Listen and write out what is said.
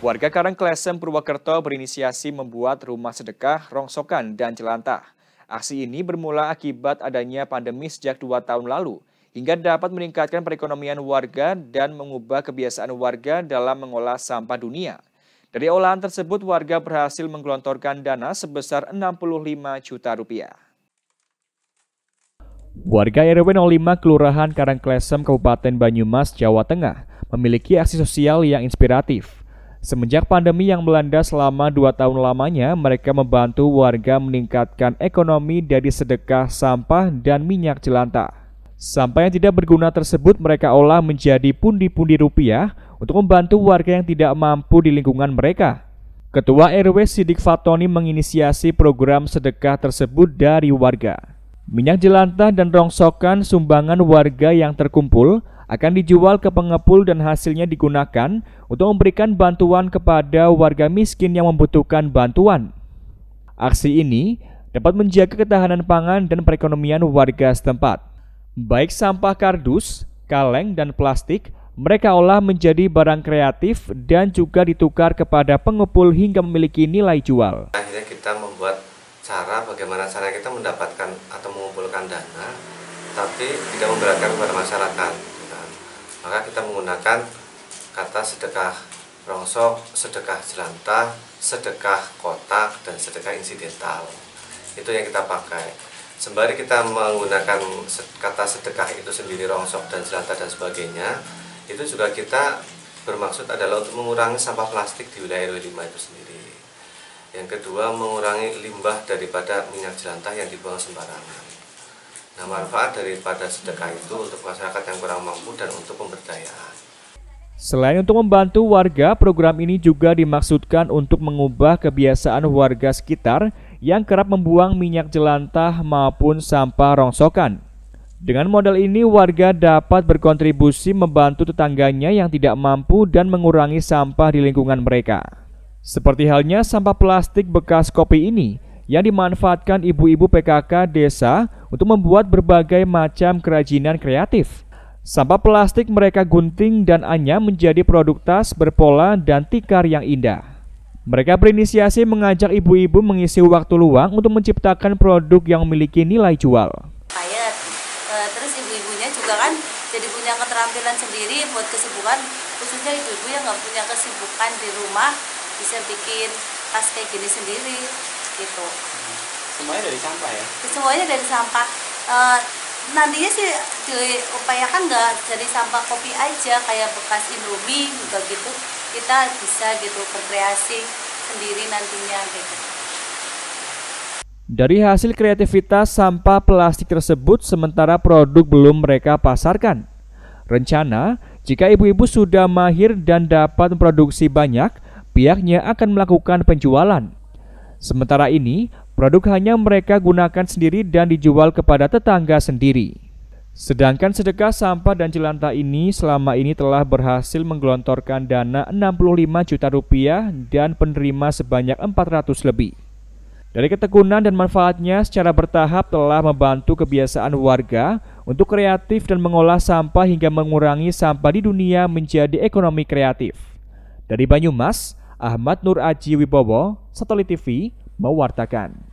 Warga Karangklesem Purwokerto berinisiasi membuat rumah sedekah, rongsokan, dan jelantah. Aksi ini bermula akibat adanya pandemi sejak dua tahun lalu, hingga dapat meningkatkan perekonomian warga dan mengubah kebiasaan warga dalam mengolah sampah dunia. Dari olahan tersebut, warga berhasil menggelontorkan dana sebesar 65 juta rupiah. Warga RW 05 Kelurahan Karangklesem Kabupaten Banyumas, Jawa Tengah memiliki aksi sosial yang inspiratif. Semenjak pandemi yang melanda selama dua tahun lamanya, mereka membantu warga meningkatkan ekonomi dari sedekah sampah dan minyak jelantah. Sampah yang tidak berguna tersebut mereka olah menjadi pundi-pundi rupiah untuk membantu warga yang tidak mampu di lingkungan mereka. Ketua RW Sidik Fatoni menginisiasi program sedekah tersebut dari warga. Minyak jelantah dan rongsokan sumbangan warga yang terkumpul akan dijual ke pengepul dan hasilnya digunakan untuk memberikan bantuan kepada warga miskin yang membutuhkan bantuan. Aksi ini dapat menjaga ketahanan pangan dan perekonomian warga setempat. Baik sampah kardus, kaleng, dan plastik, mereka olah menjadi barang kreatif dan juga ditukar kepada pengepul hingga memiliki nilai jual. Akhirnya kita membuat cara bagaimana cara kita mendapatkan atau mengumpulkan dana, tapi tidak memberatkan kepada masyarakat maka kita menggunakan kata sedekah rongsok, sedekah jelantah, sedekah kotak, dan sedekah insidental. Itu yang kita pakai. Sembari kita menggunakan kata sedekah itu sendiri rongsok dan jelantah dan sebagainya, itu juga kita bermaksud adalah untuk mengurangi sampah plastik di wilayah RW 5 itu sendiri. Yang kedua, mengurangi limbah daripada minyak jelantah yang dibuang sembarangan. Nah, manfaat daripada sedekah itu untuk masyarakat yang kurang mampu dan untuk pemberdayaan. Selain untuk membantu warga, program ini juga dimaksudkan untuk mengubah kebiasaan warga sekitar yang kerap membuang minyak jelantah maupun sampah rongsokan. Dengan modal ini, warga dapat berkontribusi membantu tetangganya yang tidak mampu dan mengurangi sampah di lingkungan mereka. Seperti halnya sampah plastik bekas kopi ini, yang dimanfaatkan ibu-ibu PKK desa untuk membuat berbagai macam kerajinan kreatif. Sampah plastik mereka gunting dan anyam menjadi produk tas berpola dan tikar yang indah. Mereka berinisiasi mengajak ibu-ibu mengisi waktu luang untuk menciptakan produk yang memiliki nilai jual. Eh, terus ibu-ibunya juga kan jadi punya keterampilan sendiri buat kesibukan, khususnya ibu-ibu yang nggak punya kesibukan di rumah bisa bikin tas kayak gini sendiri gitu semuanya dari sampah ya semuanya dari sampah e, nantinya sih diupayakan nggak dari sampah kopi aja kayak bekas indomie juga gitu kita bisa gitu berkreasi sendiri nantinya gitu dari hasil kreativitas sampah plastik tersebut, sementara produk belum mereka pasarkan. Rencana, jika ibu-ibu sudah mahir dan dapat memproduksi banyak, pihaknya akan melakukan penjualan. Sementara ini, produk hanya mereka gunakan sendiri dan dijual kepada tetangga sendiri. Sedangkan sedekah sampah dan jelantah ini selama ini telah berhasil menggelontorkan dana 65 juta rupiah dan penerima sebanyak 400 lebih. Dari ketekunan dan manfaatnya secara bertahap telah membantu kebiasaan warga untuk kreatif dan mengolah sampah hingga mengurangi sampah di dunia menjadi ekonomi kreatif. Dari Banyumas, Ahmad Nur Aji Wibowo, Satelit TV, mewartakan.